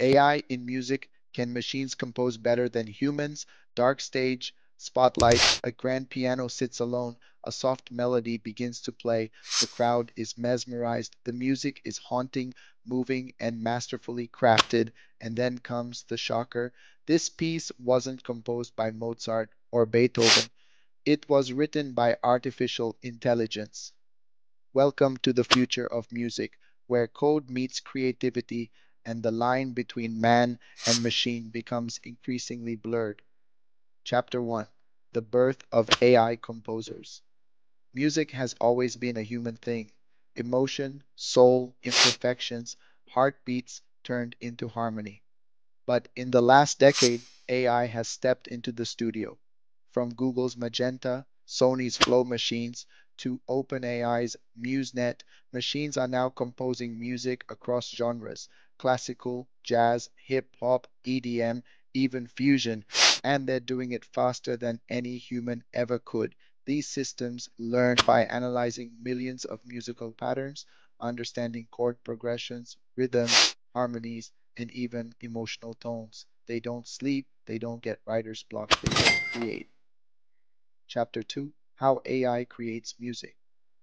AI in music. Can machines compose better than humans? Dark stage, spotlight, a grand piano sits alone, a soft melody begins to play. The crowd is mesmerized. The music is haunting, moving, and masterfully crafted. And then comes the shocker. This piece wasn't composed by Mozart or Beethoven. It was written by artificial intelligence. Welcome to the future of music, where code meets creativity and the line between man and machine becomes increasingly blurred. Chapter 1 The Birth of AI Composers. Music has always been a human thing emotion, soul, imperfections, heartbeats turned into harmony. But in the last decade, AI has stepped into the studio. From Google's Magenta, Sony's Flow machines, to OpenAI's MuseNet, machines are now composing music across genres classical, jazz, hip hop, EDM, even fusion, and they're doing it faster than any human ever could. These systems learn by analyzing millions of musical patterns, understanding chord progressions, rhythms, harmonies, and even emotional tones. They don't sleep, they don't get writer's block, they create. Chapter 2 How AI Creates Music.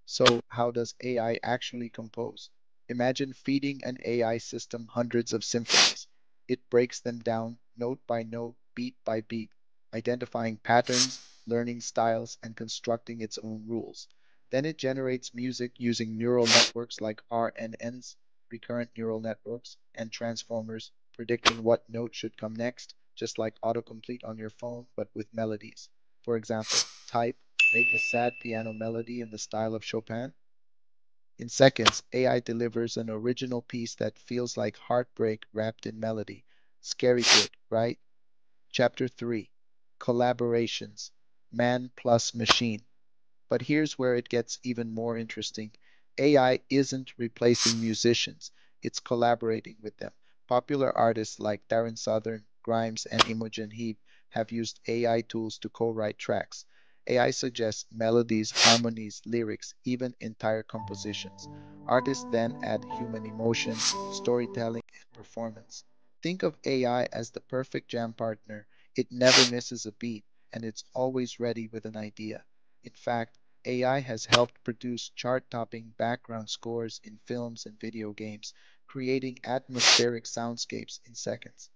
So, how does AI actually compose? Imagine feeding an AI system hundreds of symphonies. It breaks them down note by note, beat by beat, identifying patterns, learning styles, and constructing its own rules. Then it generates music using neural networks like RNNs, recurrent neural networks, and transformers, predicting what note should come next, just like autocomplete on your phone, but with melodies. For example, type, make a sad piano melody in the style of Chopin, in seconds, AI delivers an original piece that feels like heartbreak wrapped in melody. Scary good, right? Chapter 3 Collaborations Man plus Machine. But here's where it gets even more interesting. AI isn't replacing musicians, it's collaborating with them. Popular artists like Taryn Southern, Grimes, and Imogen Heap have used AI tools to co write tracks. AI suggests melodies, harmonies, lyrics, even entire compositions. Artists then add human emotion, storytelling, and performance. Think of AI as the perfect jam partner. It never misses a beat, and it's always ready with an idea. In fact, AI has helped produce chart topping background scores in films and video games, creating atmospheric soundscapes in seconds.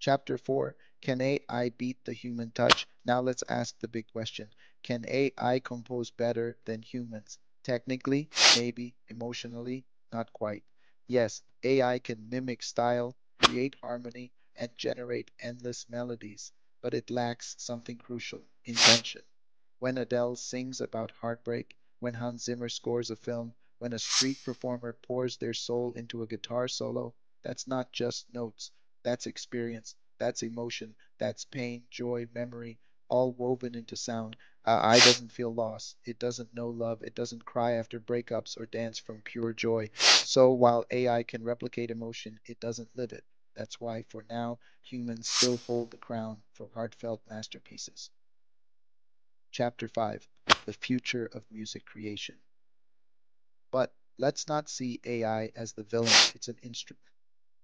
Chapter 4 Can AI beat the human touch? Now let's ask the big question Can AI compose better than humans? Technically, maybe. Emotionally, not quite. Yes, AI can mimic style, create harmony, and generate endless melodies, but it lacks something crucial intention. When Adele sings about heartbreak, when Hans Zimmer scores a film, when a street performer pours their soul into a guitar solo, that's not just notes. That's experience, that's emotion, that's pain, joy, memory, all woven into sound. Uh, I doesn't feel loss. It doesn't know love. It doesn't cry after breakups or dance from pure joy. So while AI can replicate emotion, it doesn't live it. That's why, for now, humans still hold the crown for heartfelt masterpieces. Chapter 5 The Future of Music Creation. But let's not see AI as the villain, it's an instrument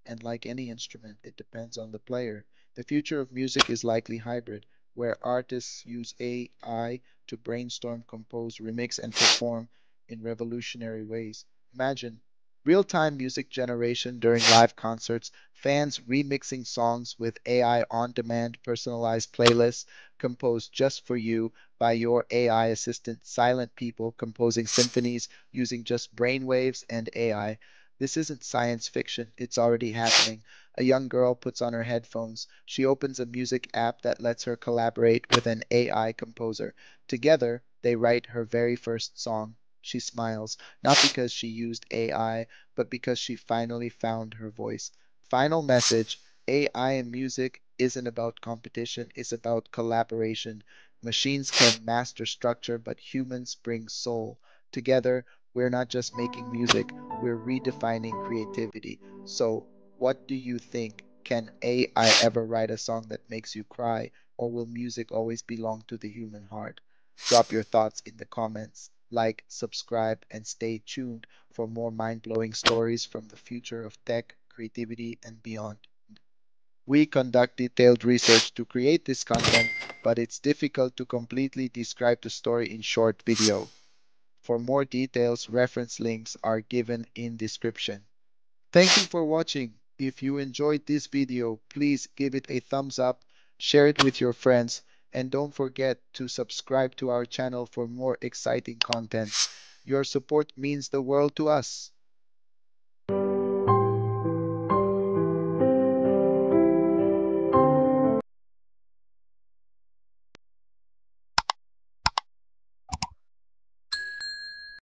and like any instrument, it depends on the player. The future of music is likely hybrid, where artists use AI to brainstorm, compose, remix, and perform in revolutionary ways. Imagine real time music generation during live concerts, fans remixing songs with AI on demand personalized playlists composed just for you by your AI assistant, silent people composing symphonies using just brainwaves and AI. This isn't science fiction, it's already happening. A young girl puts on her headphones. She opens a music app that lets her collaborate with an AI composer. Together, they write her very first song. She smiles, not because she used AI, but because she finally found her voice. Final message AI in music isn't about competition, it's about collaboration. Machines can master structure, but humans bring soul. Together, we're not just making music, we're redefining creativity. So, what do you think? Can AI ever write a song that makes you cry, or will music always belong to the human heart? Drop your thoughts in the comments. Like, subscribe, and stay tuned for more mind blowing stories from the future of tech, creativity, and beyond. We conduct detailed research to create this content, but it's difficult to completely describe the story in short video. For more details, reference links are given in description. Thank you for watching. If you enjoyed this video, please give it a thumbs up, share it with your friends, and don't forget to subscribe to our channel for more exciting content. Your support means the world to us.